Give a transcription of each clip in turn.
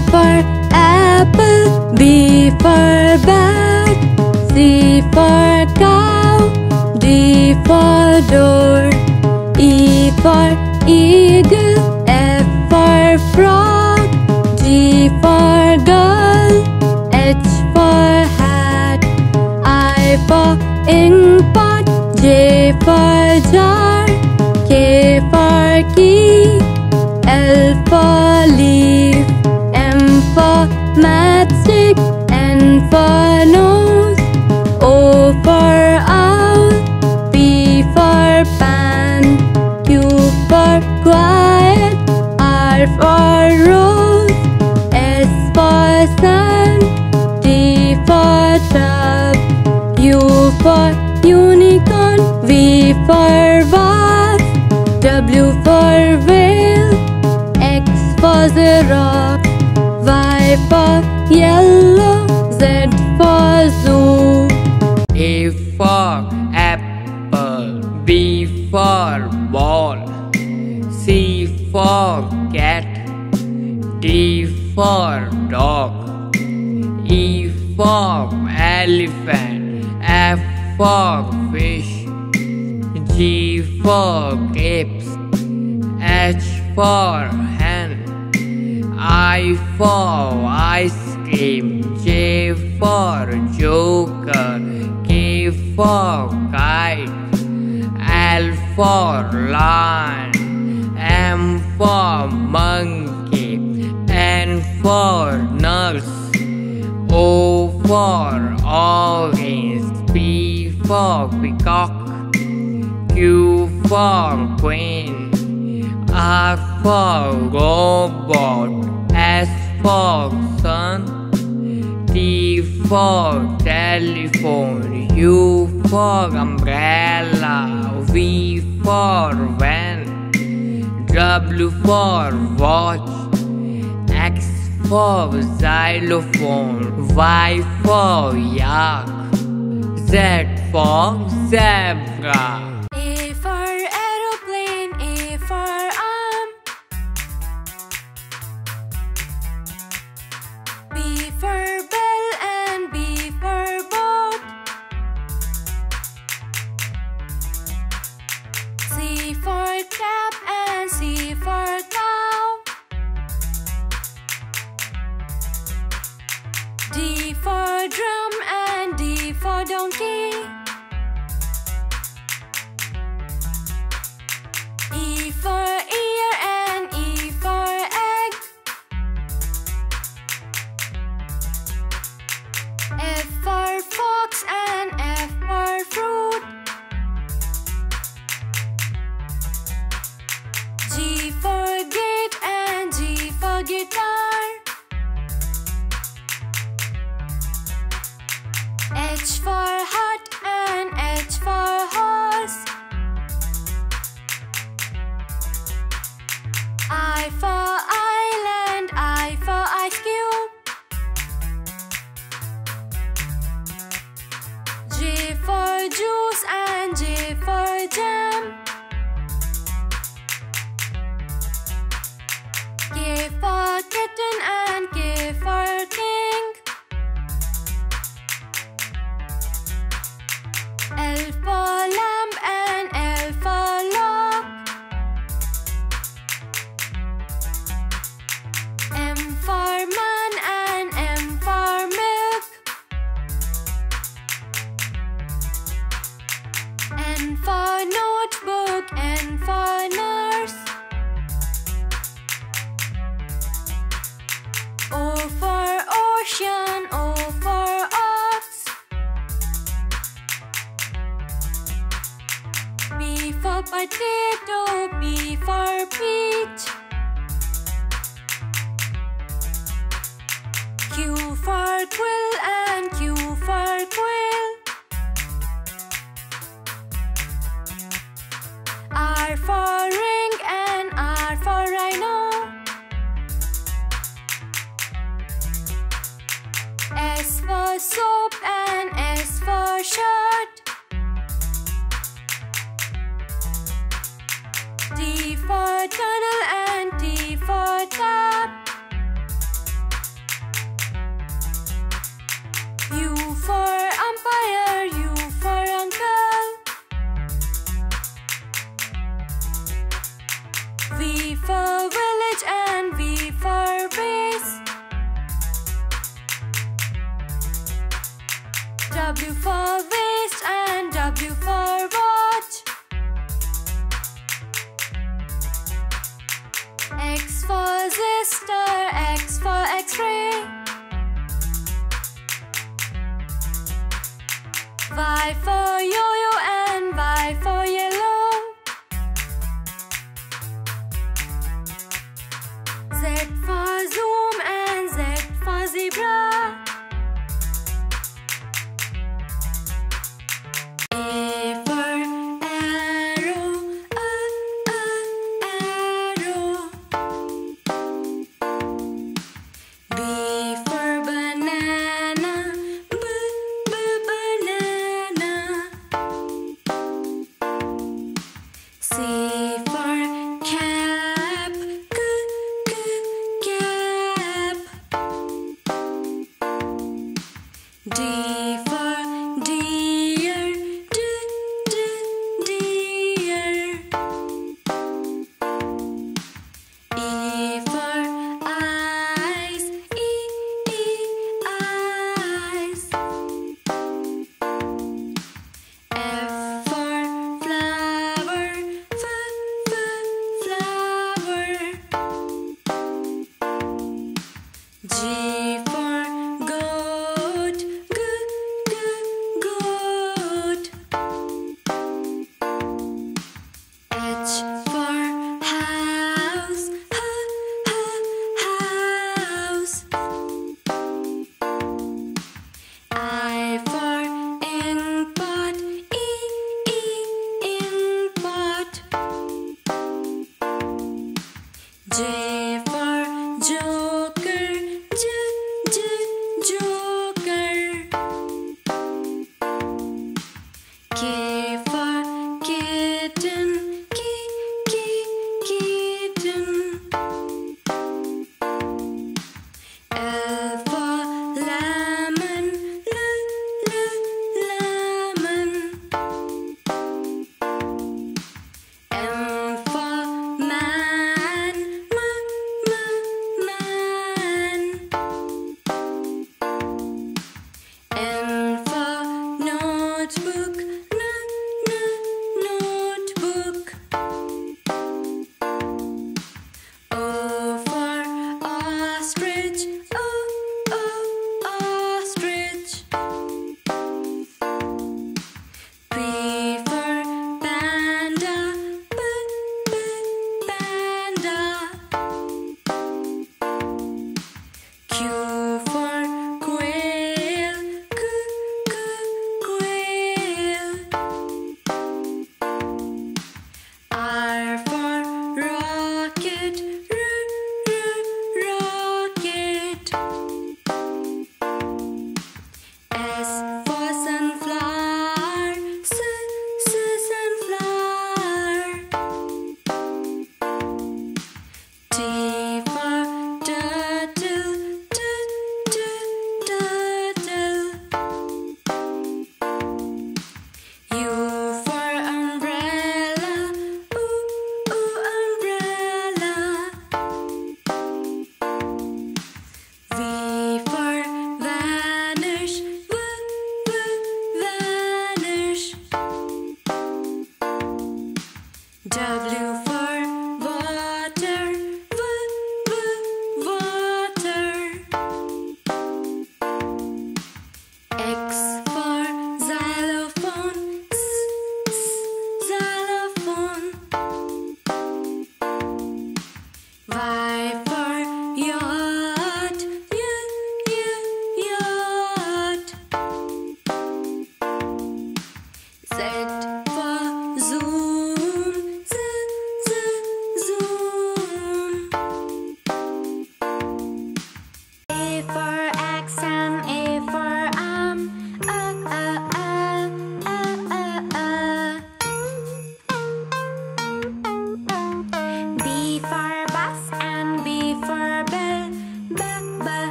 for Y for yellow, Z for zoo. A for apple, B for ball, C for cat, D for dog, E for elephant, F for fish, G for grapes, H for hen, I for ice cream, J for joker, K for kite, L for lion, M for monkey, N for nurse, O for orange, P for peacock, Q for queen, R for robot, S for sun, T for telephone, U for umbrella, V for van, W for watch, X for xylophone, Y for yak, Z for zebra. D for drum and D for donkey. For jam. K for kitten N for notebook, N for nurse. O for ocean, O for ox. P for potato, P for peach. Q for quill X for sister, X for X-ray. Y for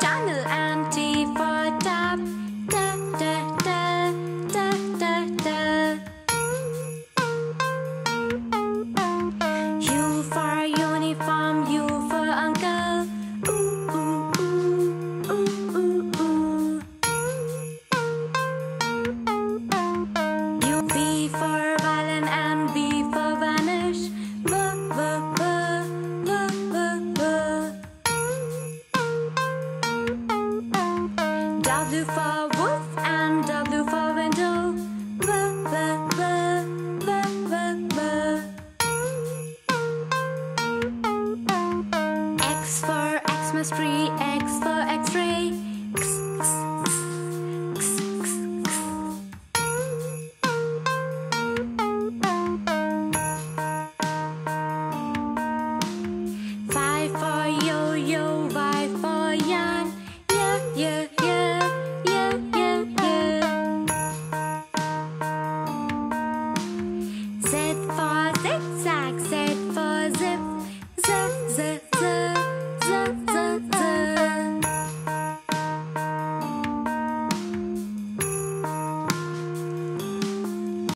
jungle and TV.